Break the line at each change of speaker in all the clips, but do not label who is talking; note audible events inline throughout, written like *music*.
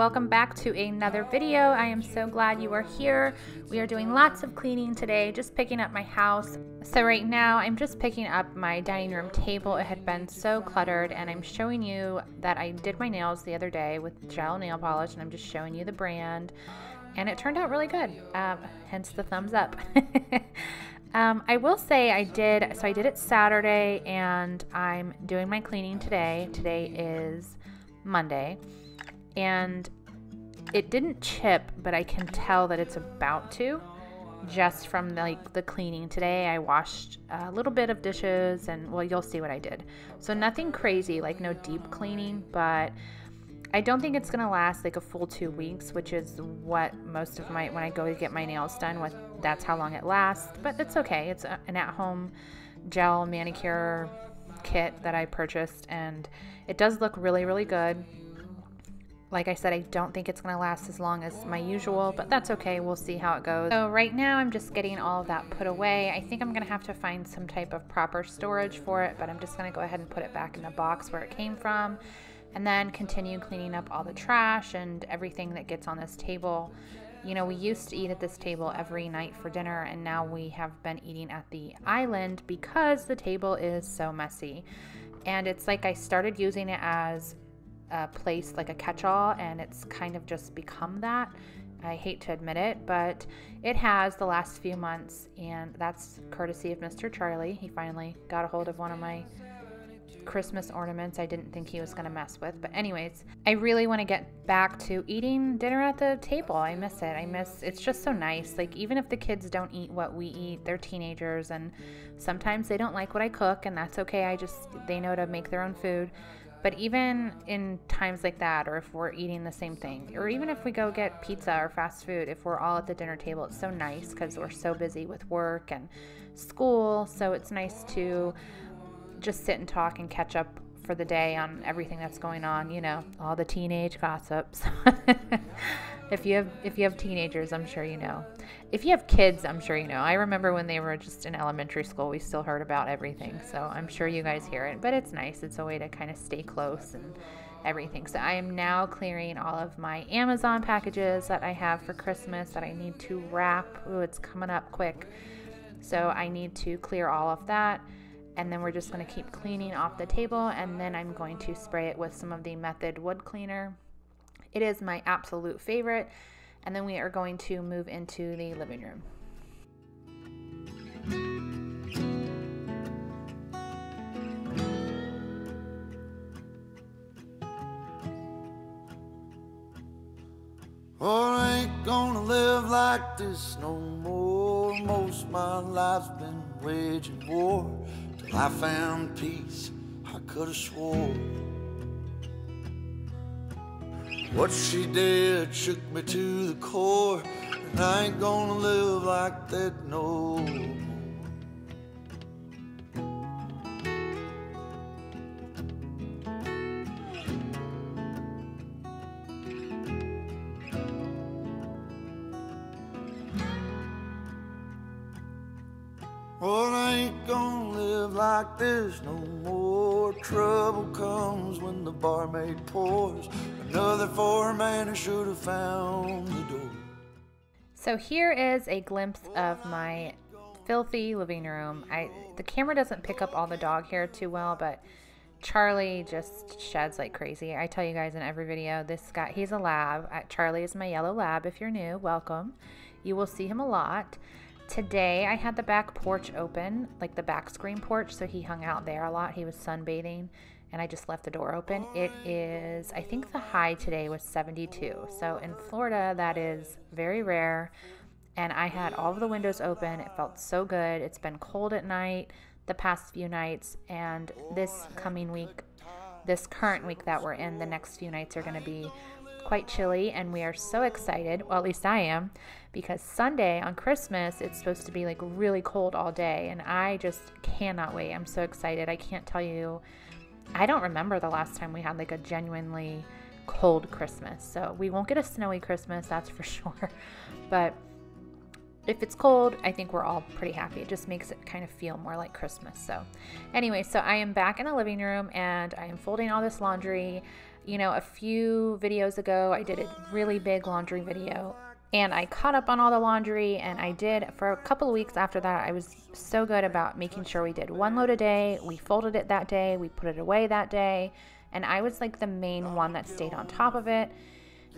Welcome back to another video. I am so glad you are here. We are doing lots of cleaning today, just picking up my house. So right now I'm just picking up my dining room table. It had been so cluttered and I'm showing you that I did my nails the other day with gel nail polish and I'm just showing you the brand and it turned out really good. Um, hence the thumbs up. *laughs* Um, I will say I did, so I did it Saturday and I'm doing my cleaning today. Today is Monday and it didn't chip, but I can tell that it's about to just from the, like the cleaning today. I washed a little bit of dishes and well, you'll see what I did. So nothing crazy, like no deep cleaning, but I don't think it's gonna last like a full two weeks, which is what most of my when I go to get my nails done with. That's how long it lasts, but it's okay. It's an at-home gel manicure kit that I purchased, and it does look really, really good. Like I said, I don't think it's going to last as long as my usual, but that's okay. We'll see how it goes. So right now I'm just getting all of that put away. I think I'm going to have to find some type of proper storage for it, but I'm just going to go ahead and put it back in the box where it came from and then continue cleaning up all the trash and everything that gets on this table. You know, we used to eat at this table every night for dinner, and now we have been eating at the island because the table is so messy. And it's like I started using it as a place like a catch all, and it's kind of just become that. I hate to admit it, but it has the last few months, and that's courtesy of Mr. Charlie. He finally got a hold of one of my Christmas ornaments I didn't think he was going to mess with. But, anyways, I really want to get back to eating dinner at the table. I miss it. I miss it's just so nice. Like, even if the kids don't eat what we eat, they're teenagers, and sometimes they don't like what I cook, and that's okay. I just, they know to make their own food. But even in times like that, or if we're eating the same thing, or even if we go get pizza or fast food, if we're all at the dinner table, it's so nice because we're so busy with work and school. So it's nice to just sit and talk and catch up for the day on everything that's going on, you know, all the teenage gossips. *laughs* if you have if you have teenagers, I'm sure you know. If you have kids, I'm sure you know. I remember when they were just in elementary school, we still heard about everything. So I'm sure you guys hear it. But it's nice. It's a way to kind of stay close and everything. So I am now clearing all of my Amazon packages that I have for Christmas that I need to wrap. Oh, it's coming up quick. So I need to clear all of that and then we're just going to keep cleaning off the table and then I'm going to spray it with some of the Method wood cleaner. It is my absolute favorite and then we are going to move into the living room.
Oh, I ain't gonna live like this no more. Most my life's been waging war. Till I found peace, I could have swore. What she did shook me to the core, and I ain't gonna live like that no more. Barmaid pours another for a man who should have found the door.
So here is a glimpse of my filthy living room. I the camera doesn't pick up all the dog hair too well, but Charlie just sheds like crazy. I tell you guys in every video, this guy, he's a lab. Uh, Charlie is my yellow lab. If you're new, welcome. You will see him a lot. Today I had the back porch open, like the back screen porch, so he hung out there a lot. He was sunbathing and I just left the door open. It is, I think the high today was 72. So in Florida, that is very rare. And I had all of the windows open. It felt so good. It's been cold at night the past few nights, and this coming week, this current week that we're in, the next few nights are going to be quite chilly, and we are so excited. Well, at least I am, because Sunday on Christmas, it's supposed to be like really cold all day, and I just cannot wait. I'm so excited. I can't tell you. I don't remember the last time we had like a genuinely cold Christmas. So we won't get a snowy Christmas, that's for *laughs* sure. But if it's cold, I think we're all pretty happy. It just makes it kind of feel more like Christmas. So, anyway, so I am back in the living room and I am folding all this laundry. You know, a few videos ago, I did a really big laundry video and I caught up on all the laundry and I did for a couple of weeks after that. I was so good about making sure we did one load a day. We folded it that day, we put it away that day, and I was like the main one that stayed on top of it.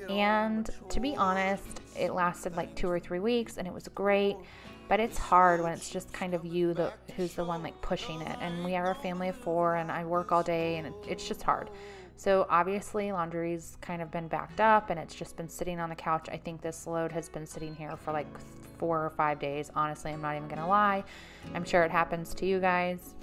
And to be honest, it lasted like 2 or 3 weeks and it was great but it's hard when it's just kind of you the who's the one like pushing it and we are a family of four and i work all day and it, it's just hard so obviously laundry's kind of been backed up and it's just been sitting on the couch i think this load has been sitting here for like four or five days honestly i'm not even gonna lie i'm sure it happens to you guys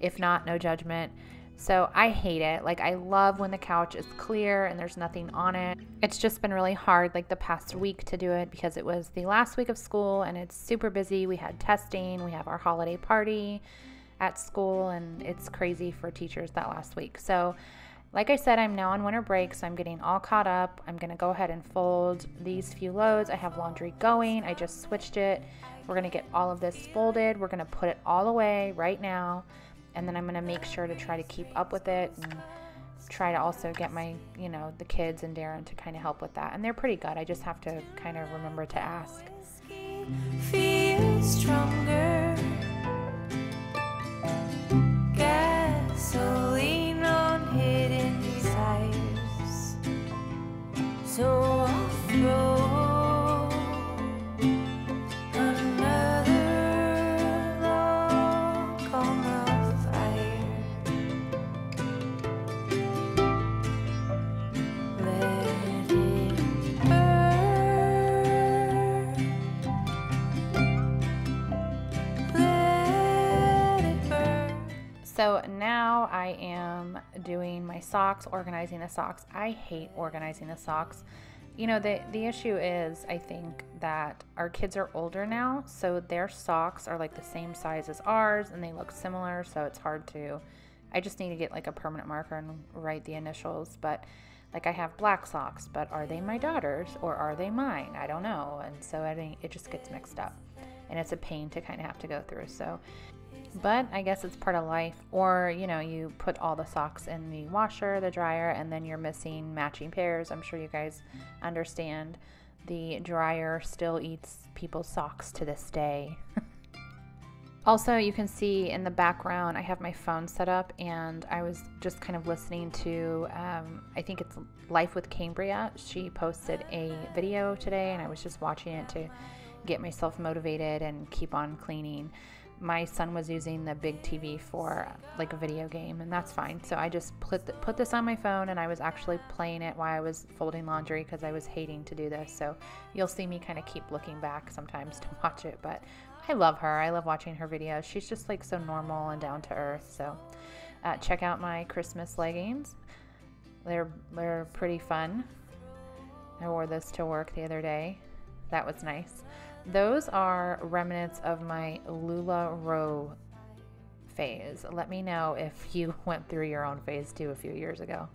if not no judgment so I hate it. Like, I love when the couch is clear and there's nothing on it. It's just been really hard, like the past week, to do it because it was the last week of school and it's super busy. We had testing, we have our holiday party at school, and it's crazy for teachers that last week. So, like I said, I'm now on winter break, so I'm getting all caught up. I'm gonna go ahead and fold these few loads. I have laundry going, I just switched it. We're gonna get all of this folded, we're gonna put it all away right now and then I'm going to make sure to try to keep up with it and try to also get my, you know, the kids and Darren to kind of help with that. And they're pretty good. I just have to kind of remember to ask. Feel socks, organizing the socks. I hate organizing the socks. You know, the, the issue is, I think, that our kids are older now, so their socks are like the same size as ours and they look similar, so it's hard to. I just need to get like a permanent marker and write the initials, but like I have black socks, but are they my daughter's or are they mine? I don't know. And so it, it just gets mixed up. And it's a pain to kind of have to go through. So but I guess it's part of life. Or, you know, you put all the socks in the washer, the dryer, and then you're missing matching pairs. I'm sure you guys understand. The dryer still eats people's socks to this day. *laughs* also, you can see in the background, I have my phone set up and I was just kind of listening to, um, I think it's Life with Cambria. She posted a video today and I was just watching it to get myself motivated and keep on cleaning my son was using the big TV for like a video game, and that's fine. So I just put put this on my phone, and I was actually playing it while I was folding laundry because I was hating to do this. So you'll see me kind of keep looking back sometimes *laughs* to watch it, but I love her. I love watching her videos. She's just like so normal and down to earth. So uh, check out my Christmas leggings. They're they're pretty fun. I wore this to work the other day. That was nice. Those are remnants of my LuLaRoe phase. Let me know if you *laughs* went through your own phase too a few years ago.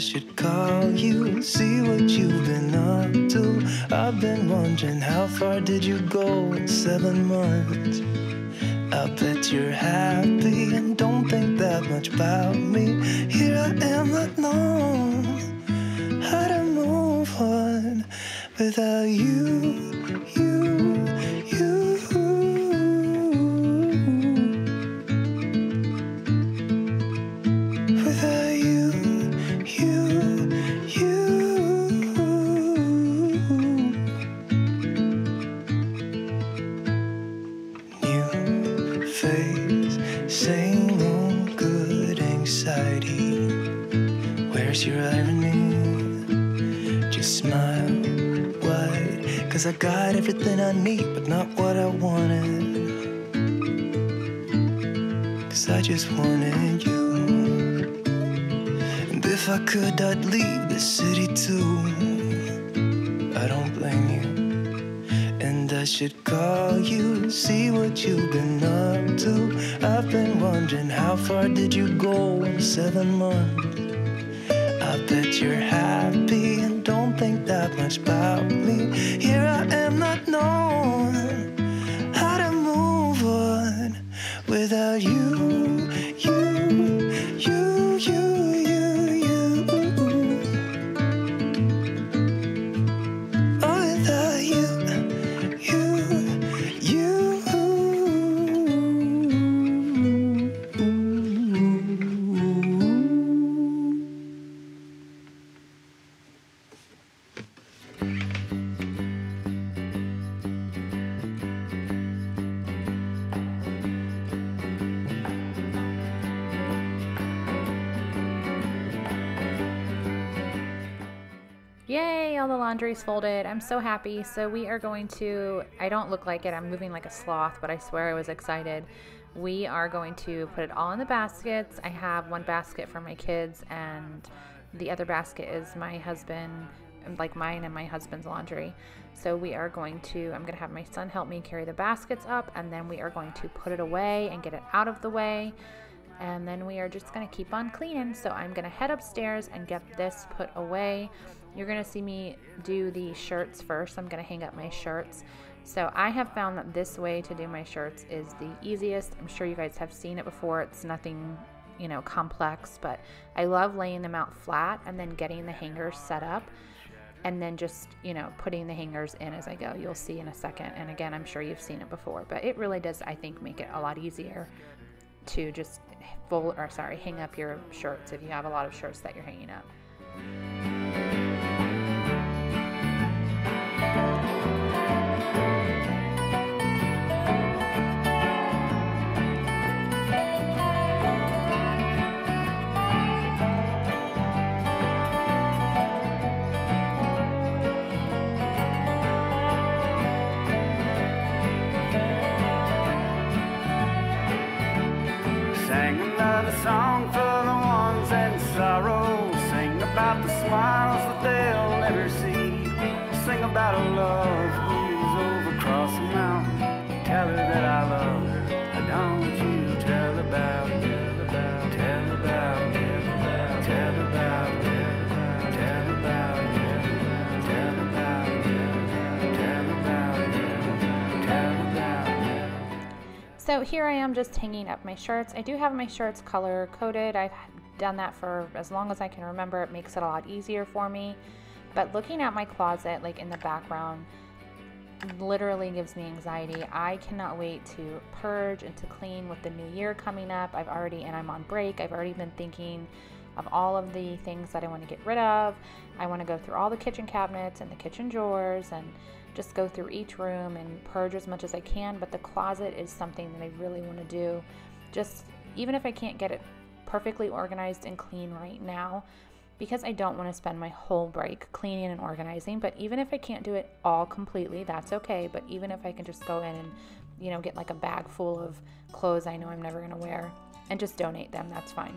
I've been up to. I've been wondering how far did you go in seven months?
I bet you're happy and don't think that much about me. Here I am, knowing how to move on without you, you, Smile wide. Cause I got everything I need, but not what I wanted. Cause I just wanted you. And if I could, I'd leave the city too. I don't blame you. And I should call you, see what you've been up to. I've been wondering how far did you go in seven months? I bet you're happy
laundry's folded. I'm so happy. So we are going to, I don't look like it. I'm moving like a sloth, but I swear I was excited. We are going to put it all in the baskets. I have one basket for my kids and the other basket is my husband, like mine and my husband's laundry. So we are going to, I'm going to have my son help me carry the baskets up and then we are going to put it away and get it out of the way and then we are just going to keep on cleaning. So I'm going to head upstairs and get this put away. You're going to see me do the shirts first. I'm going to hang up my shirts. So I have found that this way to do my shirts is the easiest. I'm sure you guys have seen it before. It's nothing, you know, complex, but I love laying them out flat and then getting the hangers set up and then just, you know, putting the hangers in as I go. You'll see in a second. And again, I'm sure you've seen it before, but it really does, I think, make it a lot easier to just fold or sorry, hang up your shirts if you have a lot of shirts that you're hanging up.
That they'll never see. Sing about a love who's over across the mountain. Tell her that I love her. Don't you tell about, tell about, tell about, tell about, tell about, tell about, tell about, tell about.
So here I am just hanging up my shirts. I do have my shirts color coded. I've done that for as long as I can remember. It makes it a lot easier for me. But looking at my closet, like in the background, literally gives me anxiety. I cannot wait to purge and to clean with the new year coming up. I've already, and I'm on break, I've already been thinking of all of the things that I want to get rid of. I want to go through all the kitchen cabinets and the kitchen drawers and just go through each room and purge as much as I can. But the closet is something that I really want to do. Just even if I can't get it perfectly organized and clean right now, because I don't want to spend my whole break cleaning and organizing. But even if I can't do it all completely, that's okay. But even if I can just go in and, you know, get like a bag full of clothes I know I'm never going to wear and just donate them, that's fine.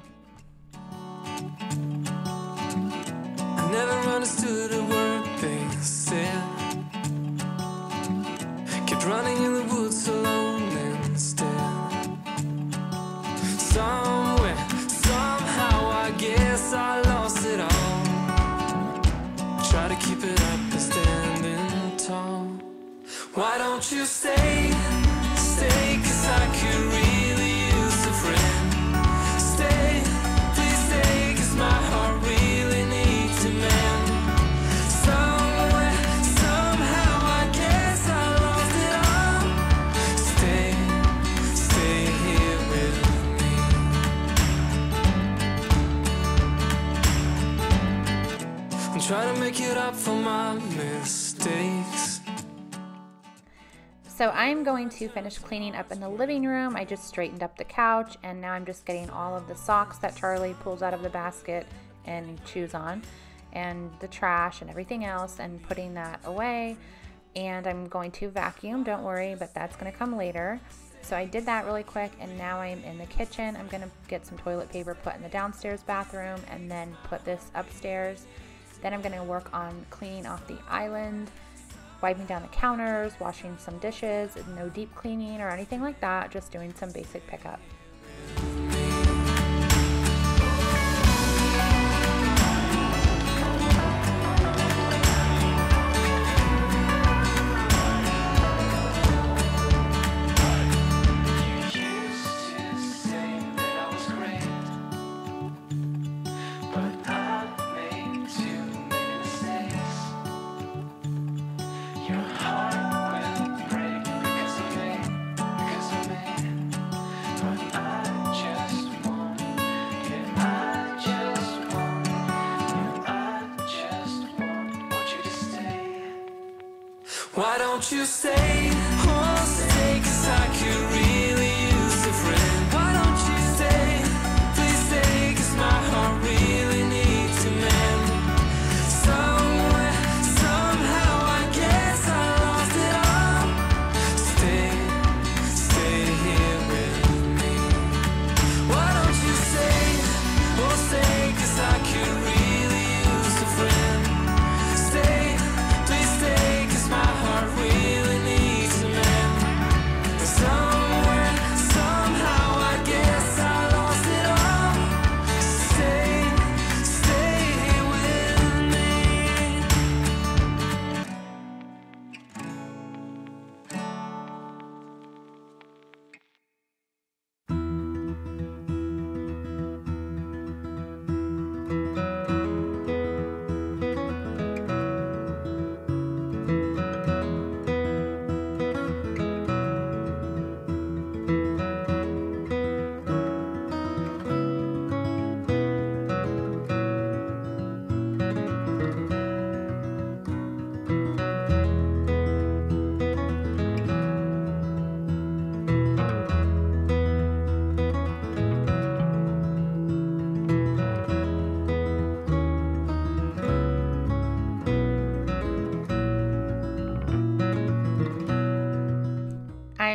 I never understood a word they said. Kept running in the woods alone. Guess I lost it all. Try to keep it up and tall. Why don't you stay, stay, cause
I could make it up for my mistakes.
So I'm going to finish cleaning up in the living room. I just straightened up the couch and now I'm just getting all of the socks that Charlie pulls out of the basket and chews on and the trash and everything else and putting that away. And I'm going to vacuum, don't worry, but that's going to come later. So I did that really quick and now I'm in the kitchen. I'm going to get some toilet paper put in the downstairs bathroom and then put this upstairs. Then I'm to work on cleaning off the island wiping down the counters, washing some dishes, no deep cleaning or anything like that, just doing some basic pickup.
Why don't you stay? Oh, stay, I could really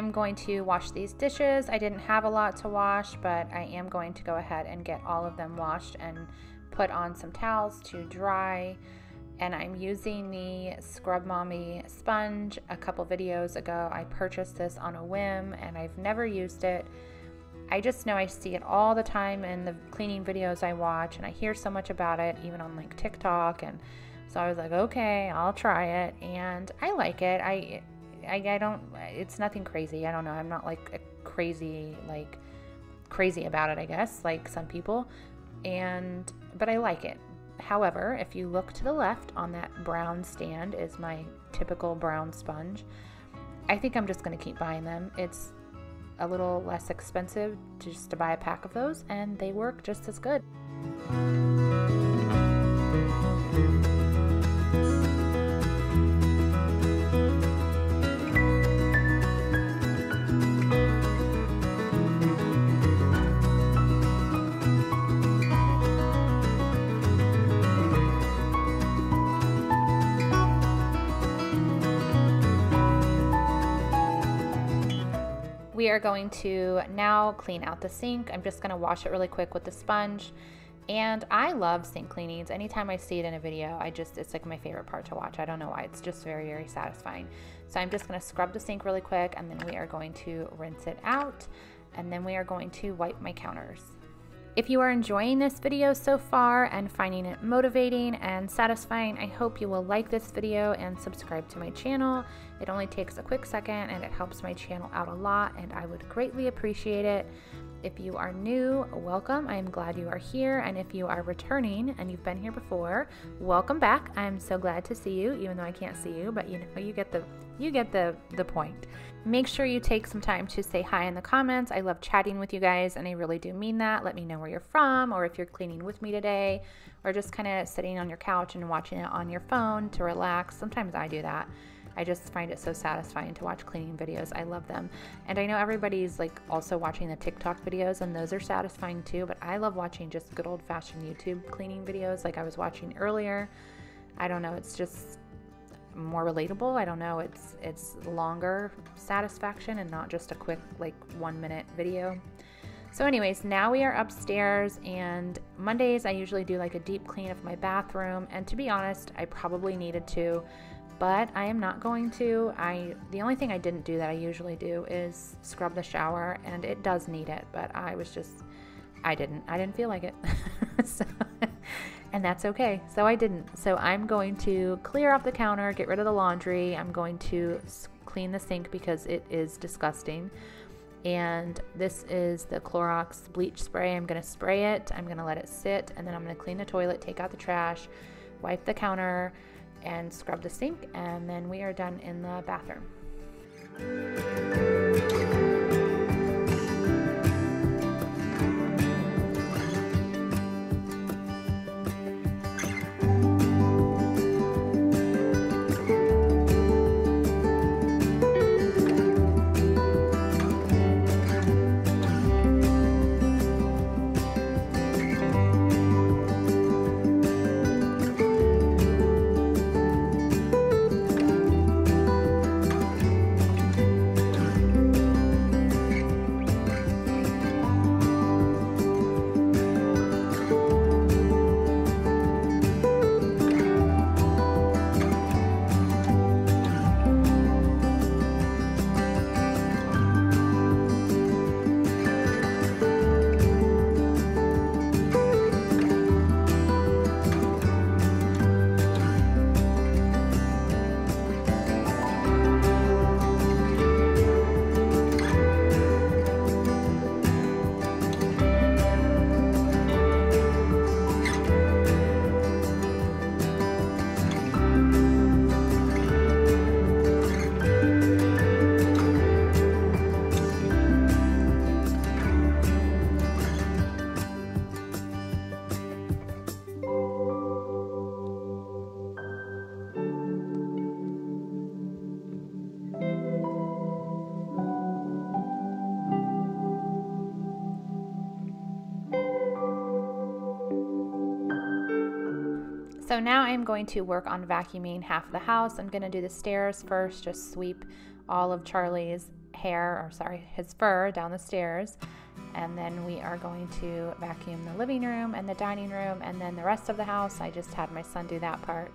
I'm going to wash these dishes. I didn't have a lot to wash, but I am going to go ahead and get all of them washed and put on some towels to dry. And I'm using the Scrub Mommy sponge. A couple videos ago, I purchased this on a whim and I've never used it. I just know I see it all the time in the cleaning videos I watch, and I hear so much about it, even on like TikTok. And so I was like, okay, I'll try it, and I like it. I, I, I don't. It's nothing crazy. I don't know. I'm not like crazy like crazy about it. I guess like some people, and but I like it. However, if you look to the left on that brown stand is my typical brown sponge. I think I'm just going to keep buying them. It's a little less expensive just to buy a pack of those, and they work just as good. Are going to now clean out the sink. I'm just going to wash it really quick with the sponge. And I love sink cleanings. Anytime I see it in a video, I just, it's like my favorite part to watch. I don't know why. It's just very, very satisfying. So I'm just going to scrub the sink really quick and then we are going to rinse it out. And then we are going to wipe my counters. If you are enjoying this video so far and finding it motivating and satisfying, I hope you will like this video and subscribe to my channel. It only takes a quick second and it helps my channel out a lot and I would greatly appreciate it. If you are new, welcome. I am glad you are here. And if you are returning and you've been here before, welcome back. I'm so glad to see you, even though I can't see you, but you know, you get the you get the the point. Make sure you take some time to say hi in the comments. I love chatting with you guys and I really do mean that. Let me know where you're from or if you're cleaning with me today or just kind of sitting on your couch and watching it on your phone to relax. Sometimes I do that. I just find it so satisfying to watch cleaning videos. I love them. And I know everybody's like also watching the TikTok videos and those are satisfying too, but I love watching just good old fashioned YouTube cleaning videos like I was watching earlier. I don't know, it's just more relatable. I don't know, it's it's longer satisfaction and not just a quick like 1 minute video. So anyways, now we are upstairs and Mondays I usually do like a deep clean of my bathroom and to be honest, I probably needed to but I am not going to. I the only thing I didn't do that I usually do is scrub the shower and it does need it, but I was just I didn't. I didn't feel like it. *laughs* so, and that's okay. So I didn't. So I'm going to clear off the counter, get rid of the laundry. I'm going to clean the sink because it is disgusting. And this is the Clorox bleach spray. I'm going to spray it. I'm going to let it sit and then I'm going to clean the toilet, take out the trash, wipe the counter, and scrub the sink, and then we are done in the bathroom. So now I'm going to work on vacuuming half the house. I'm going to do the stairs first, just sweep all of Charlie's hair, or sorry, his fur down the stairs. And then we are going to vacuum the living room and the dining room, and then the rest of the house. I just had my son do that part.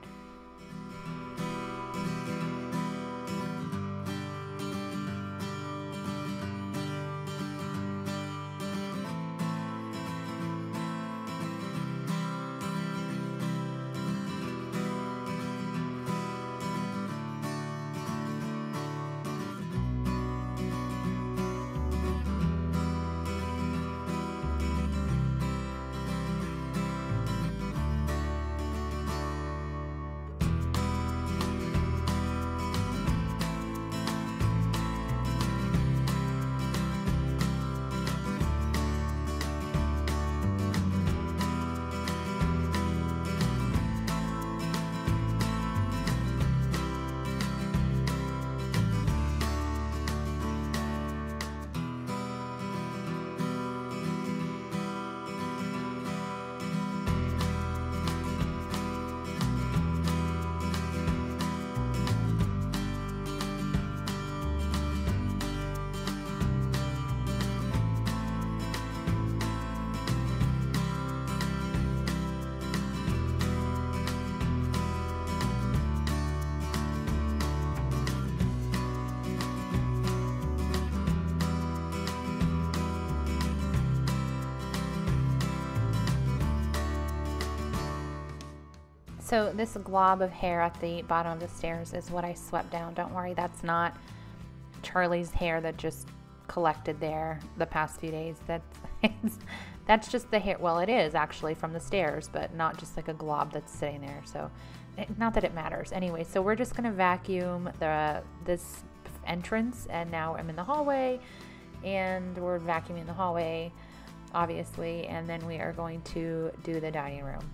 So this glob of hair at the bottom of the stairs is what I swept down. Don't worry, that's not Charlie's hair that just collected there the past few days. That's *laughs* that's just the hair. Well, it is actually from the stairs, but not just like a glob that's sitting there. So, it, not that it matters. Anyway, so we're just gonna vacuum the this entrance, and now I'm in the hallway, and we're vacuuming the hallway, obviously, and then we are going to do the dining room.